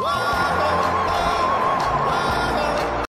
Whoa!